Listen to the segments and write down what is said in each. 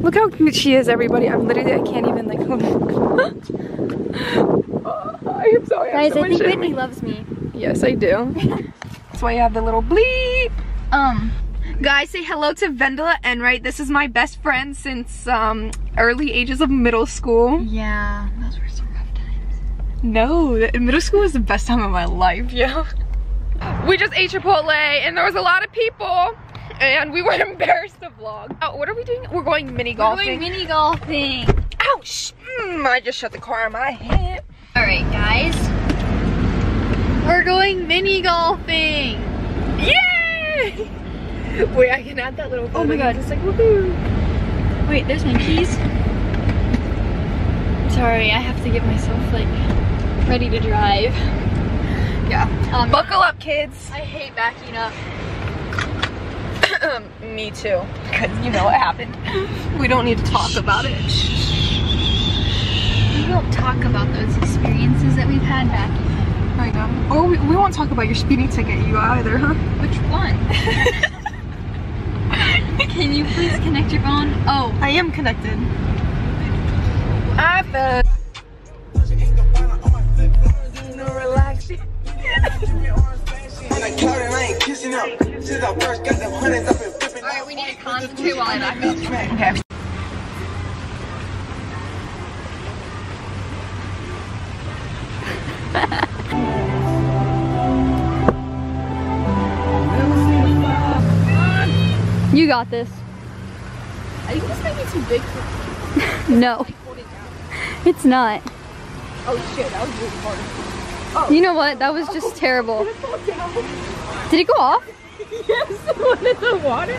Look how cute she is, everybody. I'm literally, I can't even like, oh, I am sorry. Guys, so I think much Whitney shame. loves me. Yes, I do. That's why you have the little bleep. Um, guys, say hello to Vendela Enright. This is my best friend since um early ages of middle school. Yeah, those were some rough times. No, middle school was the best time of my life, yeah. We just ate Chipotle and there was a lot of people and we were embarrassed to vlog. Oh, what are we doing? We're going mini golfing. We're going mini golfing. Ouch! Mm, I just shut the car on my head. All right, guys. We're going mini golfing. Yay! Wait, I can add that little Oh my. God. It's like, woohoo. Wait, there's my keys. Sorry, I have to get myself like ready to drive. Yeah. Um, Buckle up, kids. I hate backing up. Me too. Because you know what happened. We don't need to talk about it. We don't talk about those experiences that we've had up. I know. Or we, we won't talk about your speeding ticket you either, huh? Which one? Can you please connect your phone? Oh, I am connected. I felt. Alright, we need to concentrate while I back up. Okay. You got this. I think this might be too big for No, hold it down. it's not. Oh shit, that was really hard. Oh. You know what? That was oh. just terrible. Did it go off? Yes, when it's the water.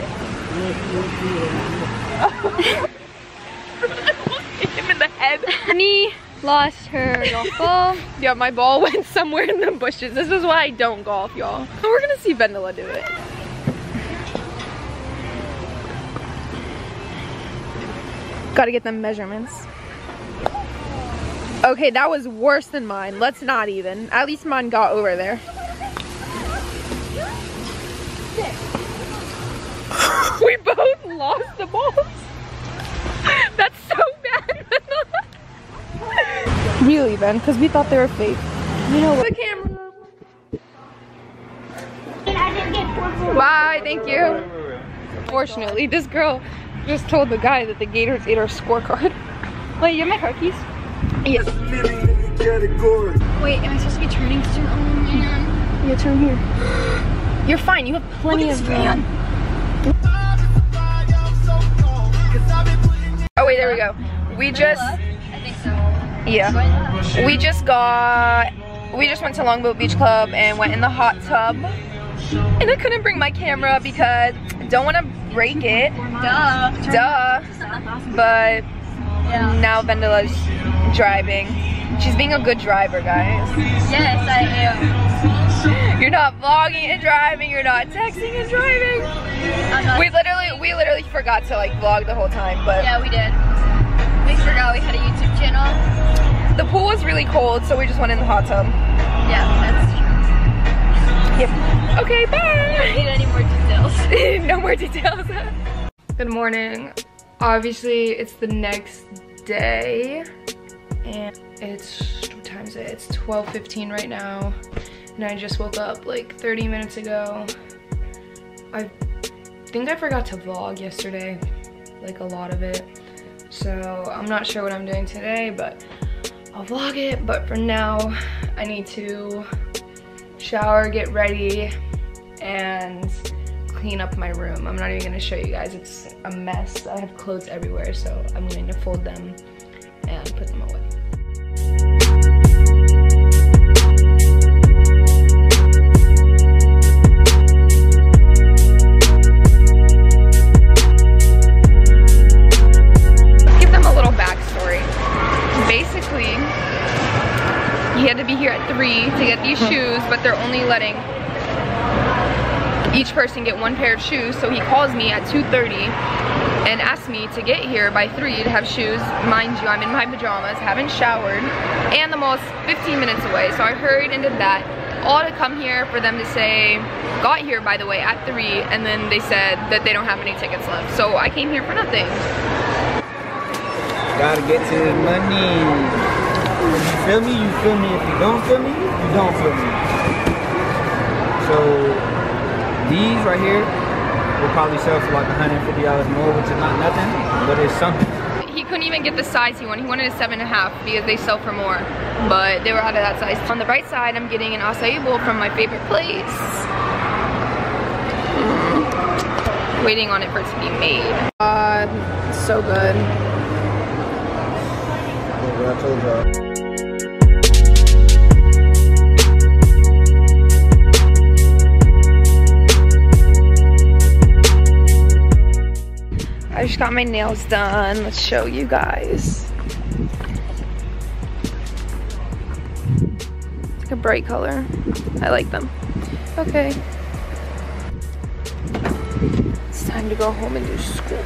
Hit him in the head. Honey lost her golf ball. Yeah, my ball went somewhere in the bushes. This is why I don't golf, y'all. We're gonna see Vendela do it. Gotta get them measurements. Okay, that was worse than mine. Let's not even. At least mine got over there. Ben? Because we thought they were fake. You know what? The camera. Bye, thank you. Fortunately, this girl just told the guy that the Gators ate our scorecard. Wait, you have my car keys? Yes. Wait, am I supposed to be turning soon? Oh man. Yeah, turn here. You're fine. You have plenty of room. Oh wait, there we go. We just I think so. Yeah. We just got we just went to Longboat Beach Club and went in the hot tub. And I couldn't bring my camera because don't want to break it. Duh. Duh. But Yeah. now Vendela's driving. She's being a good driver, guys. Yes, I am. You're not vlogging and driving, you're not texting and driving. Uh-huh. We literally we literally forgot to like vlog the whole time, but Yeah, we did. We forgot we had a YouTube channel. The pool was really cold, so we just went in the hot tub. Yeah, that's true. Yep. Okay, I don't bye. need any more details. no more details. Good morning. Obviously, it's the next day, and it's what time is it? It's 12:15 right now, and I just woke up like 30 minutes ago. I think I forgot to vlog yesterday, like a lot of it. So I'm not sure what I'm doing today, but I'll vlog it. But for now, I need to shower, get ready, and clean up my room. I'm not even gonna show you guys, it's a mess. I have clothes everywhere, so I'm going to fold them and put them away. Three to get these hmm. shoes, but they're only letting each person get one pair of shoes. So he calls me at 2.30 and asks me to get here by three to have shoes. Mind you, I'm in my pajamas, haven't showered, and the mall's 15 minutes away. So I hurried and did that. All to come here for them to say, got here by the way at three, and then they said that they don't have any tickets left. So I came here for nothing. Gotta get to the money. You feel me? You feel me? If you don't feel me, you don't feel me. So these right here will probably sell for like $150 more, which is not nothing, but it's something. He couldn't even get the size he wanted. He wanted a seven and a half because they sell for more, but they were out of that size. On the bright side, I'm getting an acai bowl from my favorite place. Mm. Waiting on it for it to be made. God, so good. Just got my nails done. Let's show you guys. It's like a bright color. I like them. Okay. It's time to go home and do school.